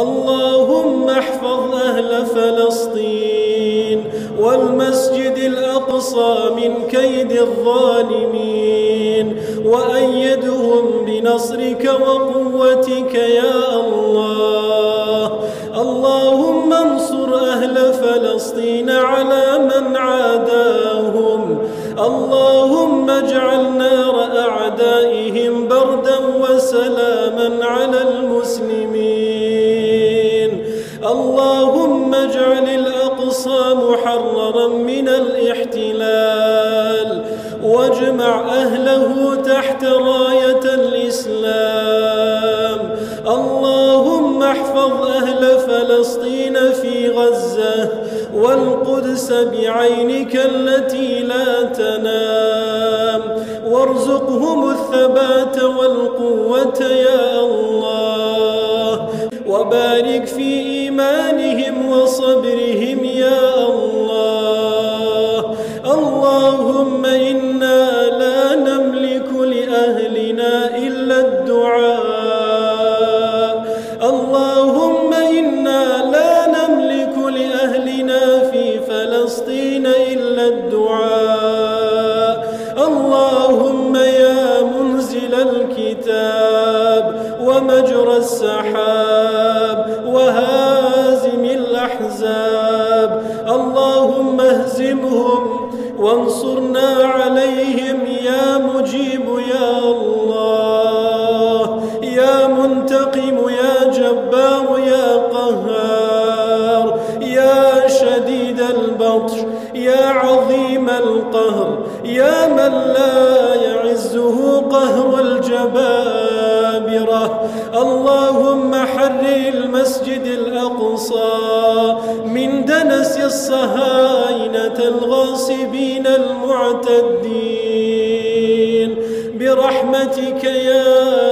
اللهم احفظ أهل فلسطين والمسجد الأقصى من كيد الظالمين وأيدهم بنصرك وقوتك يا الله. اللهم انصر أهل فلسطين على من عاداهم. اللهم اجعل نار أعدائهم بردا وسلاما محررا من الاحتلال. واجمع أهله تحت راية الإسلام. اللهم احفظ أهل فلسطين في غزة والقدس بعينك التي لا تنام. وارزقهم الثبات والقوة يا الله. وبارك في إيمانهم اللهم إنا لا نملك لأهلنا إلا الدعاء. اللهم إنا لا نملك لأهلنا في فلسطين إلا الدعاء. اللهم يا منزل الكتاب ومجرى السحاب وهازم الأحزاب. اللهم اهزمهم وانصرنا عليهم يا مجيب يا الله يا منتقم يا جبار يا قهار يا شديد البطش يا عظيم القهر يا من لا يعزه قهر الجبابرة اللهم حرر المسجد الأقصى من دنس الصهاينة الغاصبين المعتدين برحمتك يا